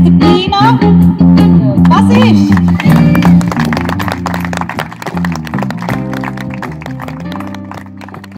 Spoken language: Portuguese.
disciplina. Passe!